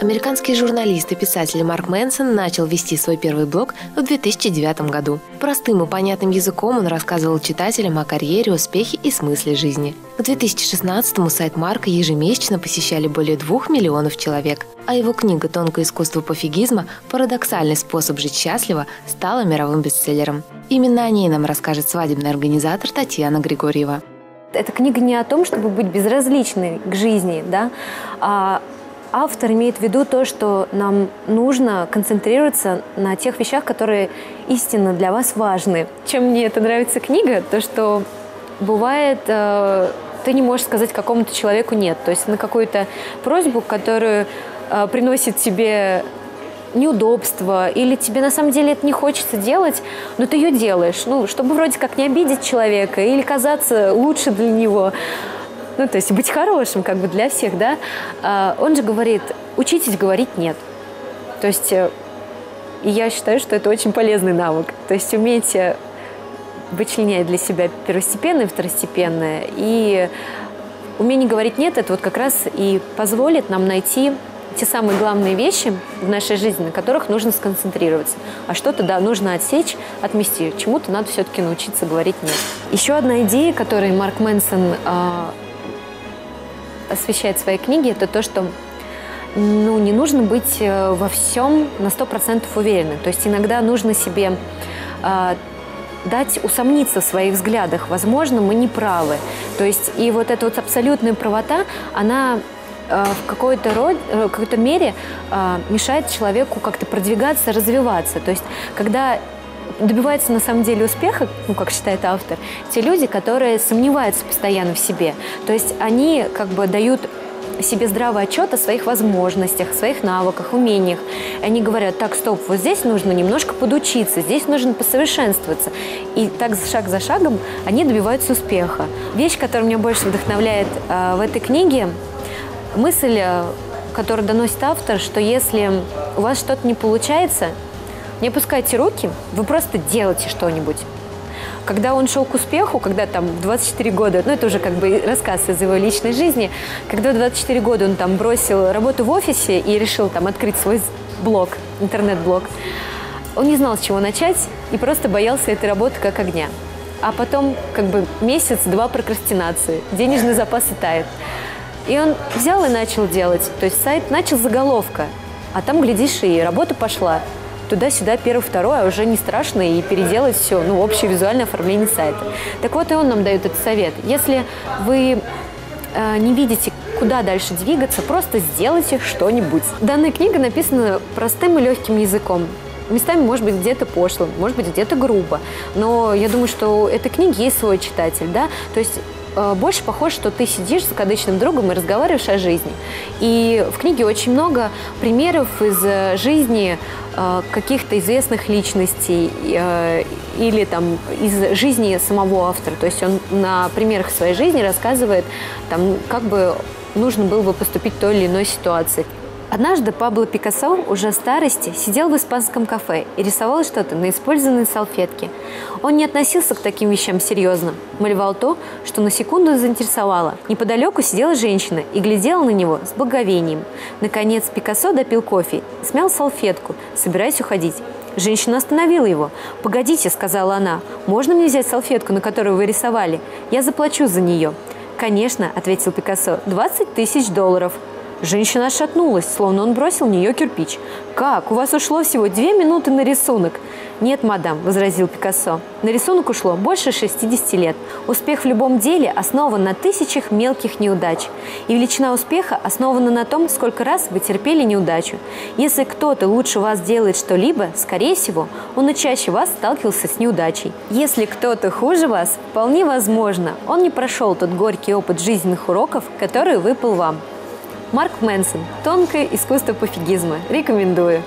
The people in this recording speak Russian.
Американский журналист и писатель Марк Мэнсон начал вести свой первый блог в 2009 году. Простым и понятным языком он рассказывал читателям о карьере, успехе и смысле жизни. К 2016-му сайт Марка ежемесячно посещали более двух миллионов человек, а его книга «Тонкое искусство пофигизма. Парадоксальный способ жить счастливо» стала мировым бестселлером. Именно о ней нам расскажет свадебный организатор Татьяна Григорьева. Эта книга не о том, чтобы быть безразличной к жизни, да, а автор имеет в виду то, что нам нужно концентрироваться на тех вещах, которые истинно для вас важны. Чем мне это нравится книга, то что бывает э, ты не можешь сказать какому-то человеку нет. То есть на какую-то просьбу, которую э, приносит тебе неудобство, или тебе на самом деле это не хочется делать, но ты ее делаешь, ну, чтобы вроде как не обидеть человека или казаться лучше для него ну, то есть быть хорошим как бы для всех, да, а, он же говорит, учитесь говорить «нет». То есть э, и я считаю, что это очень полезный навык. То есть уметь вычленять для себя первостепенное и второстепенное. И умение говорить «нет» — это вот как раз и позволит нам найти те самые главные вещи в нашей жизни, на которых нужно сконцентрироваться. А что-то, да, нужно отсечь, отмести. Чему-то надо все-таки научиться говорить «нет». Еще одна идея, которую Марк Мэнсон а, освещает в своей книге, это то, что ну, не нужно быть э, во всем на 100% уверенным. То есть иногда нужно себе э, дать усомниться в своих взглядах. Возможно, мы не правы. То есть и вот эта вот абсолютная правота, она э, в какой-то, род, э, какой-то мере э, мешает человеку как-то продвигаться, развиваться. То есть когда добиваются на самом деле успеха, ну, как считает автор, те люди, которые сомневаются постоянно в себе. То есть они как бы дают себе здравый отчет о своих возможностях, своих навыках, умениях. И они говорят, так, стоп, вот здесь нужно немножко подучиться, здесь нужно посовершенствоваться. И так шаг за шагом они добиваются успеха. Вещь, которая меня больше вдохновляет э, в этой книге, мысль, э, которую доносит автор, что если у вас что-то не получается, не опускайте руки, вы просто делайте что-нибудь. Когда он шел к успеху, когда там в 24 года, ну это уже как бы рассказ из его личной жизни, когда в 24 года он там бросил работу в офисе и решил там открыть свой блог, интернет-блог, он не знал, с чего начать и просто боялся этой работы как огня. А потом как бы месяц-два прокрастинации, денежный запас и тает. И он взял и начал делать. То есть сайт начал заголовка, а там, глядишь, и работа пошла туда-сюда, первый, второй, а уже не страшно и переделать все, ну, общее визуальное оформление сайта. Так вот, и он нам дает этот совет. Если вы э, не видите, куда дальше двигаться, просто сделайте что-нибудь. Данная книга написана простым и легким языком. Местами, может быть, где-то пошлым, может быть, где-то грубо. Но я думаю, что этой книги есть свой читатель, да. То есть больше похоже, что ты сидишь с закадычным другом и разговариваешь о жизни. И в книге очень много примеров из э, жизни э, каких-то известных личностей или там из жизни самого автора. То есть он на примерах своей жизни рассказывает, там, как бы нужно было бы поступить в той или иной ситуации. Однажды Пабло Пикассо, уже в старости, сидел в испанском кафе и рисовал что-то на использованной салфетке. Он не относился к таким вещам серьезно. Малевал то, что на секунду заинтересовало. Неподалеку сидела женщина и глядела на него с благовением. Наконец Пикассо допил кофе, смял салфетку, собираясь уходить. Женщина остановила его. «Погодите», — сказала она, — «можно мне взять салфетку, на которую вы рисовали? Я заплачу за нее». «Конечно», — ответил Пикассо, — «20 тысяч долларов». Женщина отшатнулась, словно он бросил в нее кирпич. «Как? У вас ушло всего две минуты на рисунок!» «Нет, мадам», – возразил Пикассо. «На рисунок ушло больше 60 лет. Успех в любом деле основан на тысячах мелких неудач. И величина успеха основана на том, сколько раз вы терпели неудачу. Если кто-то лучше вас делает что-либо, скорее всего, он и чаще вас сталкивался с неудачей. Если кто-то хуже вас, вполне возможно, он не прошел тот горький опыт жизненных уроков, который выпал вам. Марк Мэнсон. Тонкое искусство пофигизма. Рекомендую.